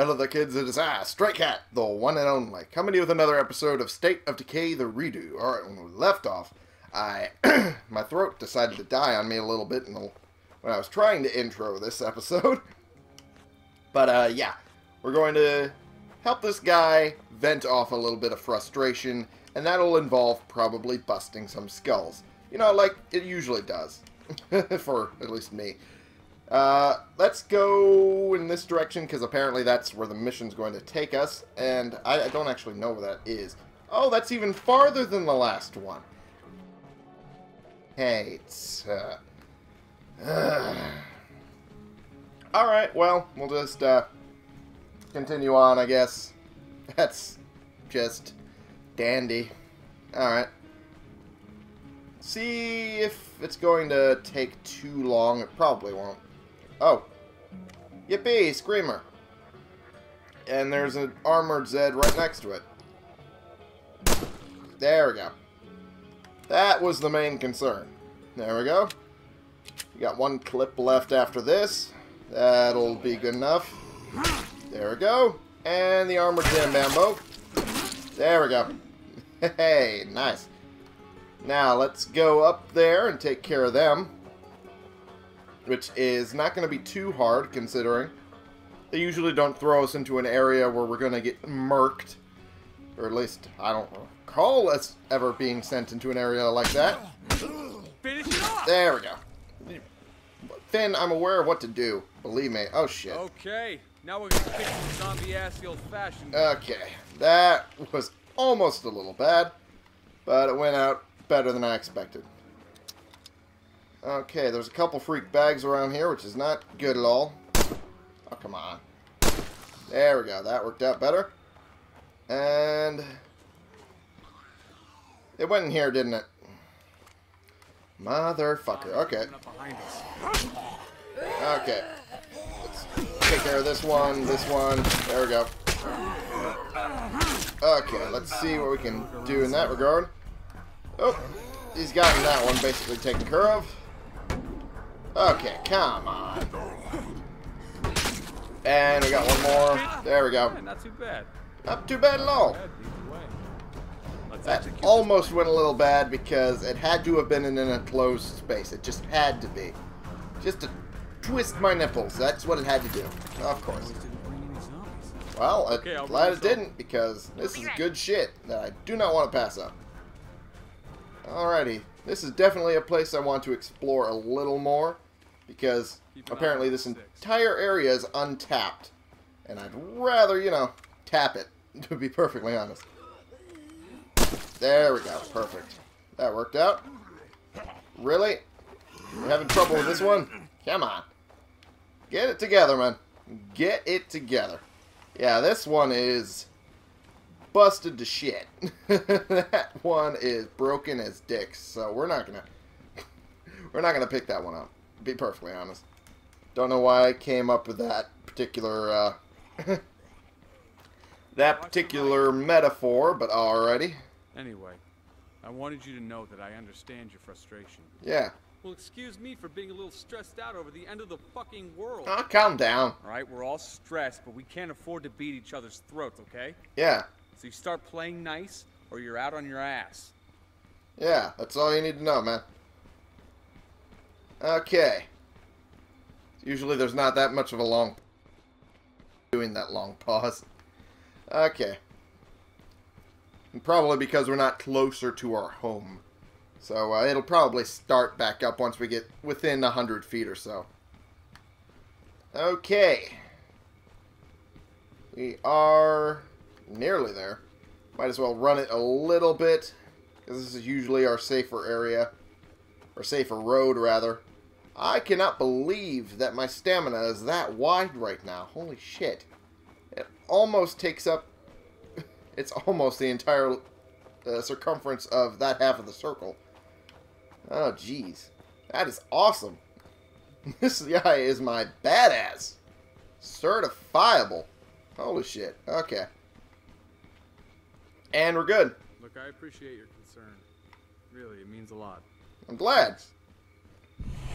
Hello the kids, it is I, Stray Cat, the one and only, coming to you with another episode of State of Decay the Redo. Alright, when we left off, I my throat decided to die on me a little bit when I was trying to intro this episode. But uh, yeah, we're going to help this guy vent off a little bit of frustration, and that'll involve probably busting some skulls. You know, like it usually does, for at least me. Uh, let's go in this direction, because apparently that's where the mission's going to take us, and I, I don't actually know where that is. Oh, that's even farther than the last one. Hey, it's, uh... Alright, well, we'll just, uh, continue on, I guess. That's just dandy. Alright. See if it's going to take too long. It probably won't. Oh. Yippee, Screamer. And there's an armored Zed right next to it. There we go. That was the main concern. There we go. We got one clip left after this. That'll be good enough. There we go. And the armored Bambo. There we go. Hey, nice. Now, let's go up there and take care of them. Which is not going to be too hard, considering. They usually don't throw us into an area where we're going to get murked. Or at least, I don't recall us ever being sent into an area like that. There we go. Finn, I'm aware of what to do. Believe me. Oh, shit. Okay. Now we're gonna kick some zombie ass the old-fashioned. Okay. That was almost a little bad. But it went out better than I expected. Okay, there's a couple freak bags around here, which is not good at all. Oh, come on. There we go. That worked out better. And... It went in here, didn't it? Motherfucker. Okay. Okay. Let's take care of this one, this one. There we go. Okay, let's see what we can do in that regard. Oh, he's gotten that one basically taken care of. Okay, come on. And we got one more. There we go. not too bad. Not too bad at all. That almost went a little bad because it had to have been in an enclosed space. It just had to be. Just to twist my nipples. That's what it had to do. Of course. Well, I'm okay, glad it didn't because this is good shit that I do not want to pass up. Alrighty. This is definitely a place I want to explore a little more because apparently this entire area is untapped. And I'd rather, you know, tap it, to be perfectly honest. There we go. Perfect. That worked out. Really? We're having trouble with this one? Come on. Get it together, man. Get it together. Yeah, this one is busted to shit. that one is broken as dicks, so we're not gonna we're not gonna pick that one up. Be perfectly honest. Don't know why I came up with that particular uh that particular metaphor, but alrighty. Anyway, I wanted you to know that I understand your frustration. Yeah. Well, excuse me for being a little stressed out over the end of the fucking world. Oh, calm down. All right, we're all stressed, but we can't afford to beat each other's throats, okay? Yeah. So you start playing nice, or you're out on your ass. Yeah, that's all you need to know, man. Okay. Usually there's not that much of a long... doing that long pause. Okay. And probably because we're not closer to our home. So uh, it'll probably start back up once we get within 100 feet or so. Okay. We are nearly there. Might as well run it a little bit. Because this is usually our safer area. Or safer road, rather. I cannot believe that my stamina is that wide right now. Holy shit. It almost takes up it's almost the entire uh, circumference of that half of the circle. Oh, jeez. That is awesome. This guy is my badass. Certifiable. Holy shit. Okay. And we're good. Look, I appreciate your concern. Really, it means a lot. I'm glad.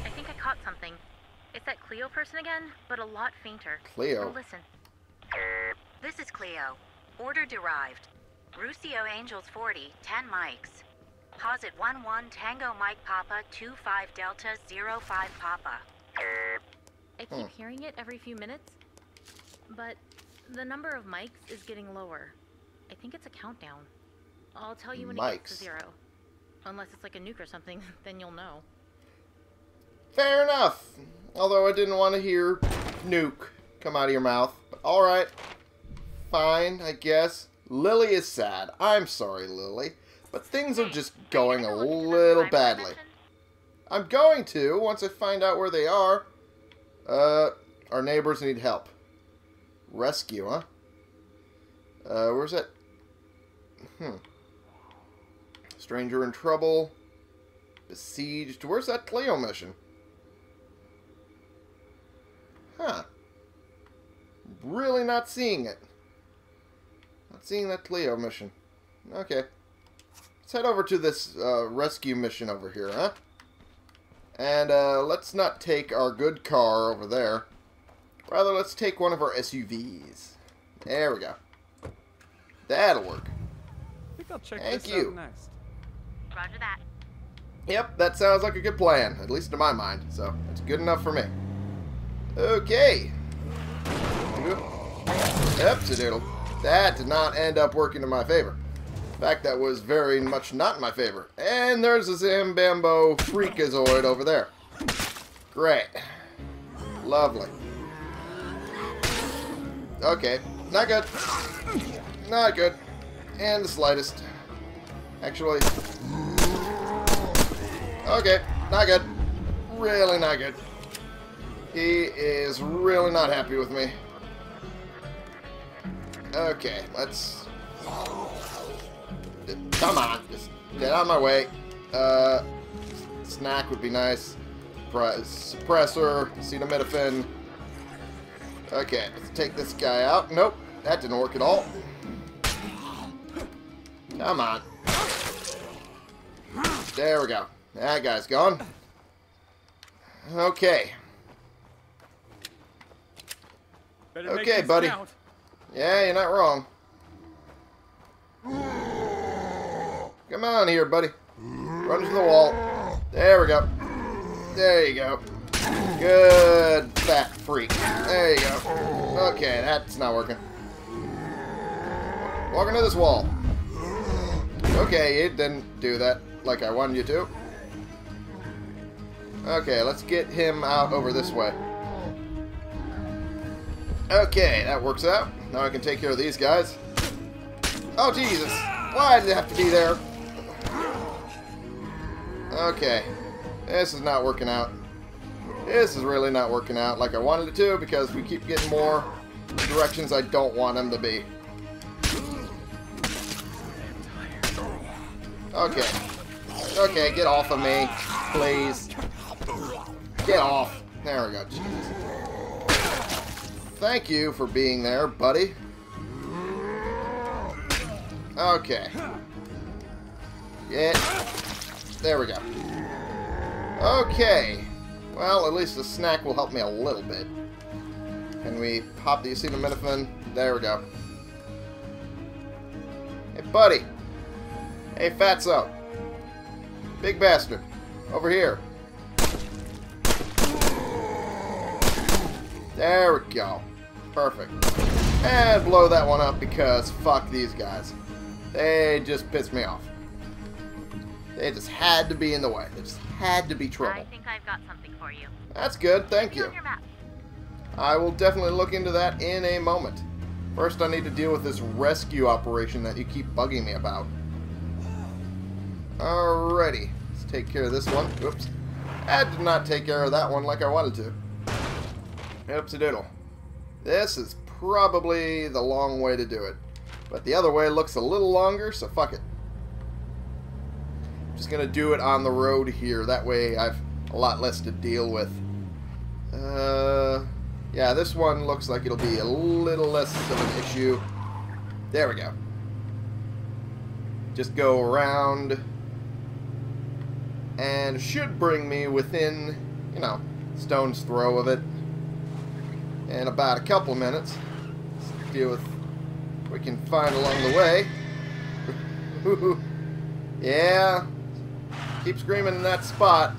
I think I caught something. It's that Cleo person again, but a lot fainter. Cleo? listen. This is Cleo. Order derived. Rusio Angels 40, 10 mics. Posit 1 1 Tango Mike Papa 2 5 Delta 0 5 Papa. I keep hmm. hearing it every few minutes, but the number of mics is getting lower. I think it's a countdown. I'll tell you when it gets to zero. Unless it's like a nuke or something, then you'll know. Fair enough. Although I didn't want to hear nuke come out of your mouth. But alright. Fine, I guess. Lily is sad. I'm sorry, Lily. But things are just going a gonna look into those little badly. I'm going to, once I find out where they are. Uh, our neighbors need help. Rescue, huh? Uh, where's that? Hmm. Stranger in trouble. Besieged. Where's that Cleo mission? Huh. Really not seeing it. Not seeing that Cleo mission. Okay. Let's head over to this uh, rescue mission over here, huh? And uh, let's not take our good car over there. Rather, let's take one of our SUVs. There we go. That'll work. I think I'll check Thank this you. out next. Roger that. Yep, that sounds like a good plan, at least in my mind. So, it's good enough for me. Okay. Yep, doodle. That did not end up working in my favor. In fact, that was very much not in my favor. And there's a Zambambo Freakazoid over there. Great. Lovely. Okay, not good. Not good. And the slightest. Actually, Okay, not good. Really not good. He is really not happy with me. Okay, let's... Come on, just get out of my way. Uh, snack would be nice. Suppressor, acetaminophen. Okay, let's take this guy out. Nope, that didn't work at all. Come on. There we go. That guy's gone. Okay. Better Okay, buddy. count. Yeah, you're not wrong. Come on here, buddy. Run to the wall. There we go. There you go. Good fat freak. There you go. Okay, that's not working. Walk into this wall. Okay, it didn't do that like I wanted you to. Okay, let's get him out over this way. Okay, that works out. Now I can take care of these guys. Oh, Jesus. Why did it have to be there? Okay. This is not working out. This is really not working out like I wanted it to because we keep getting more directions I don't want them to be. Okay. Okay, get off of me, please. Get off. There we go. Jesus. Thank you for being there, buddy. Okay. Yeah. There we go. Okay. Well, at least the snack will help me a little bit. Can we pop the acetaminophen? There we go. Hey, buddy. Hey, fatso. Big bastard. Over here. There we go. Perfect. And blow that one up because fuck these guys. They just pissed me off. They just had to be in the way. They just had to be trouble. I think I've got something for you. That's good, thank you. on your map. I will definitely look into that in a moment. First, I need to deal with this rescue operation that you keep bugging me about. Alrighty. Let's take care of this one. Oops. I did not take care of that one like I wanted to. Oopsie doodle. This is probably the long way to do it. But the other way looks a little longer, so fuck it. I'm Just gonna do it on the road here. That way I've a lot less to deal with. Uh, yeah, this one looks like it'll be a little less of an issue. There we go. Just go around. And should bring me within, you know, stone's throw of it. In about a couple minutes. Let's deal with we can find along the way. yeah. Keep screaming in that spot.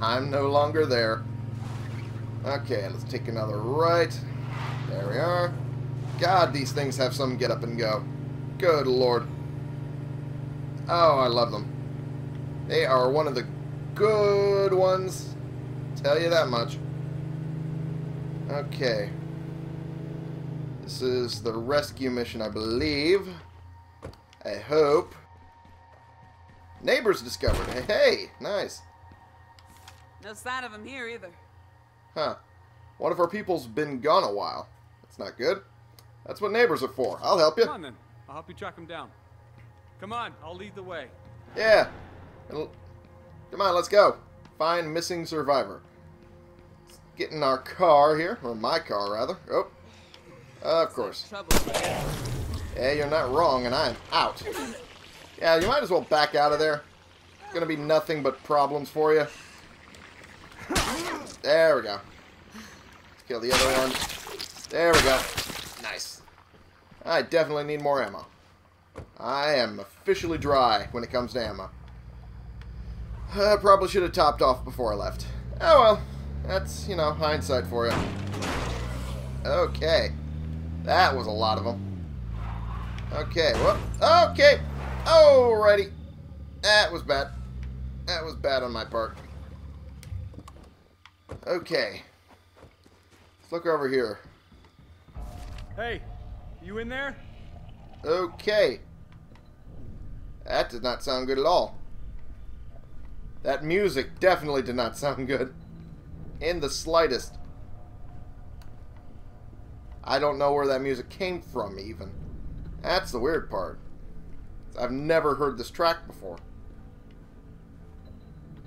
I'm no longer there. Okay, let's take another right. There we are. God, these things have some get up and go. Good lord. Oh, I love them. They are one of the good ones. Tell you that much. Okay. This is the rescue mission, I believe. I hope. Neighbors discovered. Hey, hey, nice. No sign of him here either. Huh. One of our people's been gone a while. That's not good. That's what neighbors are for. I'll help you. Come on then. I'll help you track him down. Come on, I'll lead the way. Yeah. It'll... Come on, let's go. Find missing survivor. Let's get in our car here, or my car rather. Oh, of course. Yeah, you're not wrong, and I'm out. Yeah, you might as well back out of there. It's gonna be nothing but problems for you. There we go. Let's kill the other one. There we go. Nice. I definitely need more ammo. I am officially dry when it comes to ammo. I probably should have topped off before I left. Oh well. That's, you know, hindsight for you. Okay. That was a lot of them. Okay, well, okay. Alrighty. That was bad. That was bad on my part. Okay. Let's look over here. Hey, you in there? Okay. That did not sound good at all. That music definitely did not sound good. In the slightest. I don't know where that music came from, even. That's the weird part. I've never heard this track before.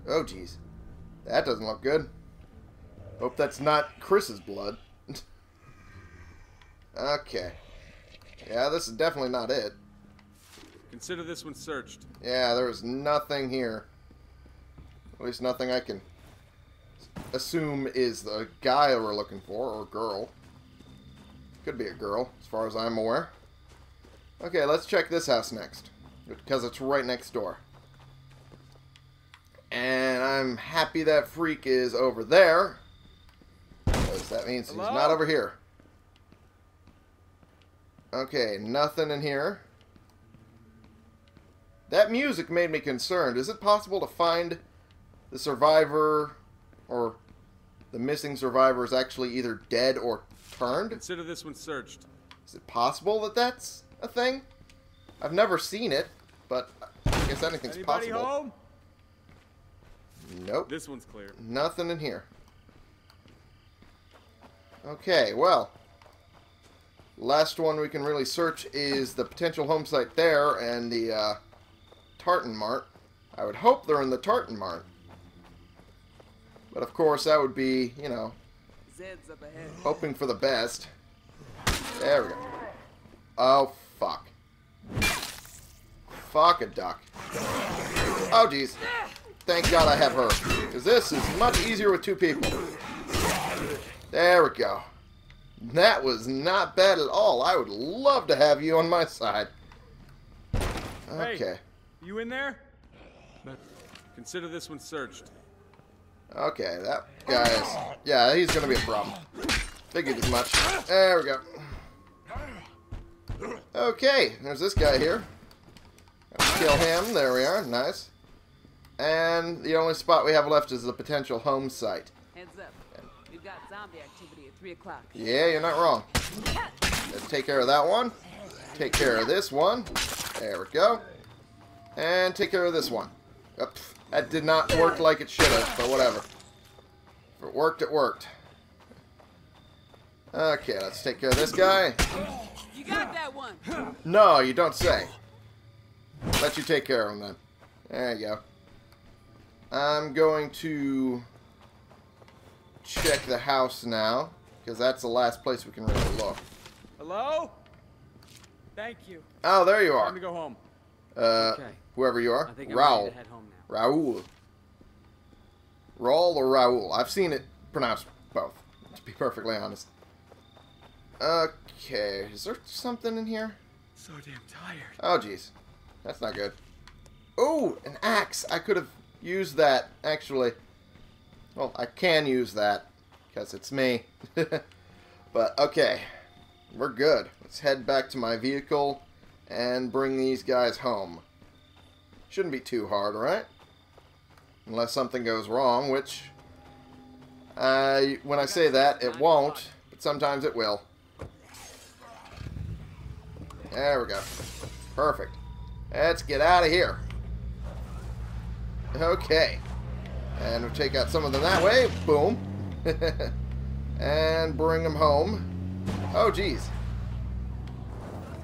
Oh, jeez. That doesn't look good. Hope that's not Chris's blood. okay. Yeah, this is definitely not it. Consider this one searched. Yeah, there is nothing here. At least nothing I can assume is the guy we're looking for, or girl. Could be a girl, as far as I'm aware. Okay, let's check this house next. Because it's right next door. And I'm happy that freak is over there. Because that means he's not over here. Okay, nothing in here. That music made me concerned. Is it possible to find the survivor or the missing survivor is actually either dead or turned? Consider this one searched. Is it possible that that's a thing? I've never seen it, but I guess anything's Anybody possible. home? Nope. This one's clear. Nothing in here. Okay, well. Last one we can really search is the potential home site there and the uh, Tartan Mart. I would hope they're in the Tartan Mart. But of course, that would be, you know, Zed's up ahead. hoping for the best. There we go. Oh, fuck. Fuck a duck. Oh, jeez. Thank God I have her. Because this is much easier with two people. There we go. That was not bad at all. I would love to have you on my side. Okay. Hey, you in there? Consider this one searched. Okay, that guy is... Yeah, he's going to be a problem. Figured as much. There we go. Okay, there's this guy here. Let's kill him. There we are. Nice. And the only spot we have left is the potential home site. Heads up. We've got zombie activity at 3 o'clock. Yeah, you're not wrong. Let's take care of that one. Take care of this one. There we go. And take care of this one. Up. That did not work like it should have, but whatever. If it worked, it worked. Okay, let's take care of this guy. You got that one. No, you don't say. Let you take care of him then. There you go. I'm going to check the house now, because that's the last place we can really look. Hello? Thank you. Oh, there you are. Time are. to go home. Uh, Okay. whoever you are. I think I'm ready Raul. to head home now. Raul. Raul or Raul. I've seen it pronounced both, to be perfectly honest. Okay, is there something in here? So damn tired. Oh, jeez. That's not good. Oh, an axe. I could have used that, actually. Well, I can use that, because it's me. but, okay. We're good. Let's head back to my vehicle and bring these guys home. Shouldn't be too hard, right? Unless something goes wrong, which... I, when I say that, it won't, but sometimes it will. There we go. Perfect. Let's get out of here. Okay. And we'll take out some of them that way. Boom. and bring them home. Oh, geez.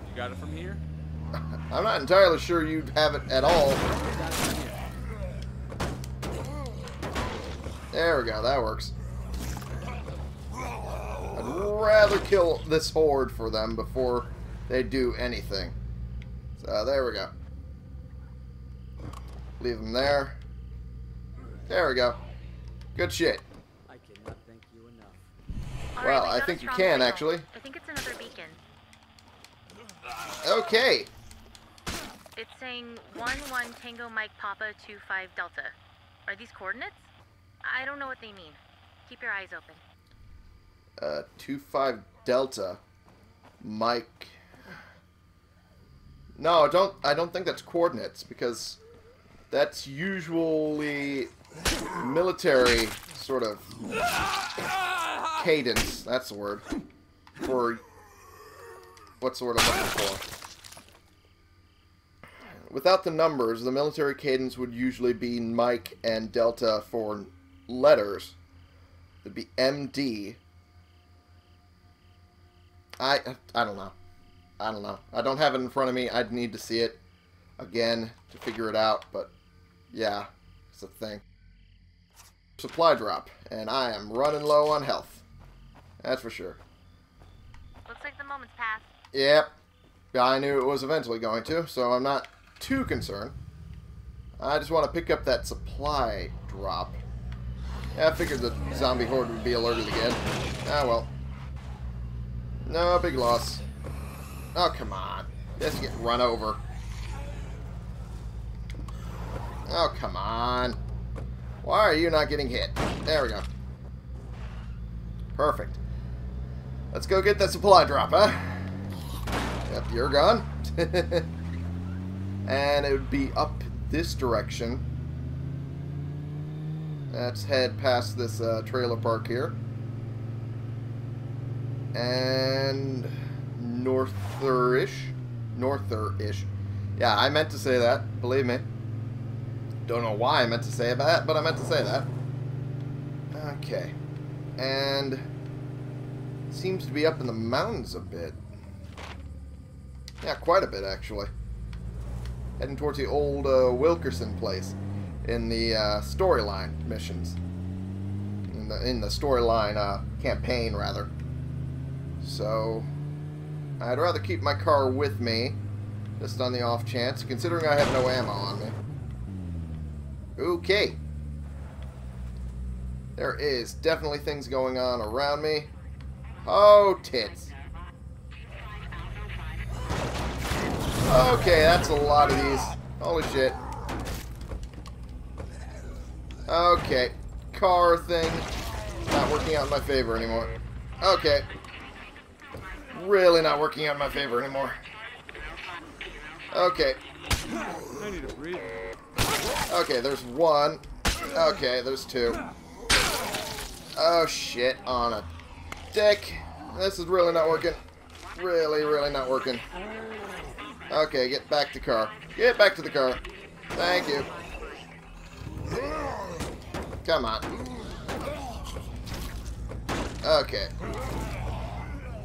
You got it from here? I'm not entirely sure you'd have it at all. There we go. That works. I'd rather kill this horde for them before they do anything. So there we go. Leave them there. There we go. Good shit. I cannot thank you enough. Well, we I think you can, signal. actually. I think it's another beacon. Okay. It's saying 1-1 Tango Mike Papa 2-5 Delta. Are these coordinates? I don't know what they mean. Keep your eyes open. Uh, 2-5 Delta. Mike. No, I don't. I don't think that's coordinates because that's usually military sort of cadence. That's the word for what sort of looking for. Without the numbers, the military cadence would usually be Mike and Delta for letters. It'd be MD. I I don't know. I don't know. I don't have it in front of me. I'd need to see it again to figure it out, but yeah, it's a thing. Supply drop, and I am running low on health. That's for sure. Looks like the moment's passed. Yep. I knew it was eventually going to, so I'm not too concerned. I just want to pick up that supply drop. Yeah, I figured the zombie horde would be alerted again. Ah, well. No big loss. Oh, come on. Just get run over. Oh, come on. Why are you not getting hit? There we go. Perfect. Let's go get that supply drop, huh? Yep, you're gone. and it would be up this direction. Let's head past this uh, trailer park here. And norther-ish. Norther-ish. Yeah, I meant to say that. Believe me. Don't know why I meant to say that, but I meant to say that. Okay. And seems to be up in the mountains a bit. Yeah, quite a bit actually. Heading towards the old uh, Wilkerson place in the uh, storyline missions. In the in the storyline uh, campaign rather. So I'd rather keep my car with me, just on the off chance, considering I have no ammo on me. Okay. There is definitely things going on around me. Oh, tits. Okay, that's a lot of these. Holy shit. Okay. Car thing. Not working out in my favor anymore. Okay. Really not working out in my favor anymore. Okay. Okay, there's one. Okay, there's two. Oh shit, on a dick. This is really not working. Really, really not working. Okay, get back to car. Get back to the car. Thank you. Come on. Okay.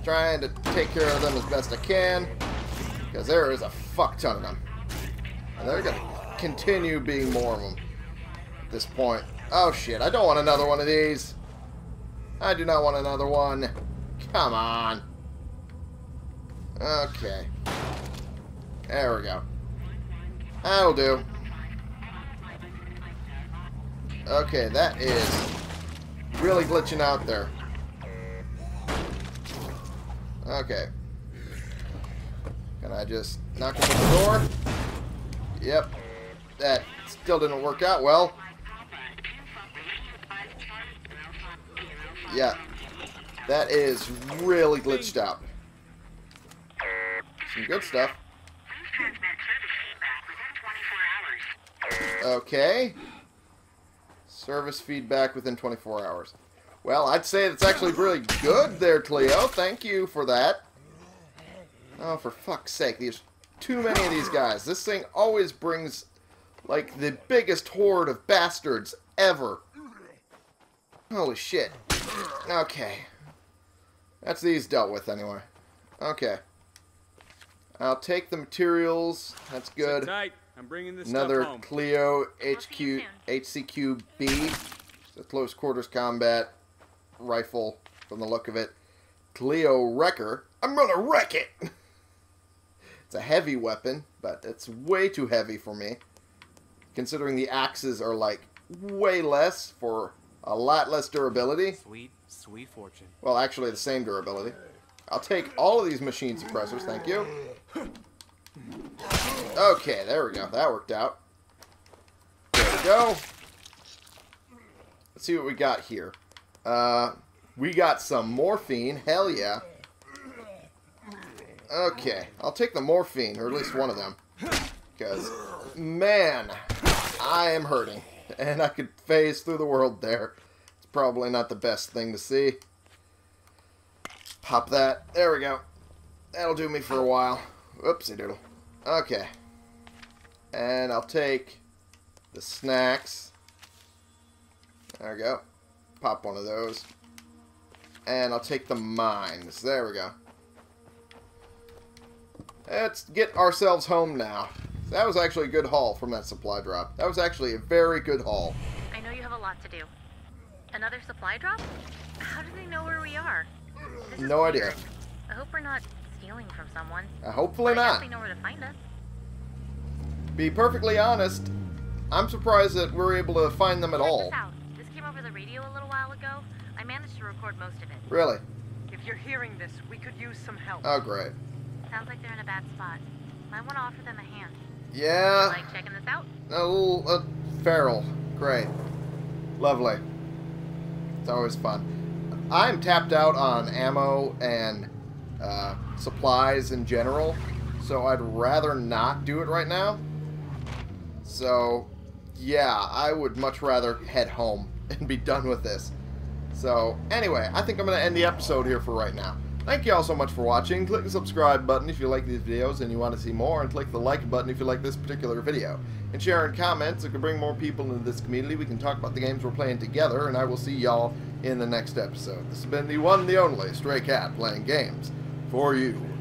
Trying to take care of them as best I can. Because there is a fuck ton of them. And they're going to continue being more of them at this point. Oh shit, I don't want another one of these. I do not want another one. Come on. Okay. There we go. That'll do. Okay, that is really glitching out there. Okay. Can I just knock him at the door. Yep. That still didn't work out well. Yeah. That is really glitched out. Some good stuff. Okay. Service feedback within 24 hours. Well, I'd say it's actually really good there, Cleo. Thank you for that. Oh, for fuck's sake. There's too many of these guys. This thing always brings, like, the biggest horde of bastards ever. Holy shit. Okay. That's these dealt with, anyway. Okay. I'll take the materials. That's good. I'm bringing this Another stuff home. Cleo We'll see you HQ HCQB, the close quarters combat rifle from the look of it. Cleo Wrecker. I'm gonna wreck it. it's a heavy weapon, but it's way too heavy for me. Considering the axes are like way less for a lot less durability. Sweet, sweet fortune. Well, actually, the same durability. I'll take all of these machine suppressors, thank you. Okay, there we go. That worked out. There we go. Let's see what we got here. Uh, we got some morphine. Hell yeah. Okay, I'll take the morphine, or at least one of them. Because, man, I am hurting. And I could phase through the world there. It's probably not the best thing to see. Pop that. There we go. That'll do me for a while. Oopsie doodle. Okay. And I'll take the snacks. There we go. Pop one of those. And I'll take the mines. There we go. Let's get ourselves home now. That was actually a good haul from that supply drop. That was actually a very good haul. I know you have a lot to do. Another supply drop? How do they know where we are? No idea. I hope we're not stealing from someone. Uh, hopefully but not. they know where to find us. Be perfectly honest, I'm surprised that we're able to find them at Check all. This, out. this came over the radio a little while ago. I managed to record most of it. Really? If you're hearing this, we could use some help. Oh, great. Sounds like they're in a bad spot. I want to offer them a hand. Yeah. Like checking this out? A little uh, feral. Great. Lovely. It's always fun. I'm tapped out on ammo and uh, supplies in general, so I'd rather not do it right now. So, yeah, I would much rather head home and be done with this. So, anyway, I think I'm going to end the episode here for right now. Thank you all so much for watching. Click the subscribe button if you like these videos and you want to see more, and click the like button if you like this particular video. And share in comments, it can bring more people into this community. We can talk about the games we're playing together, and I will see y'all in the next episode. This has been the one, the only Stray Cat playing games for you.